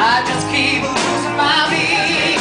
I just keep losing my lead.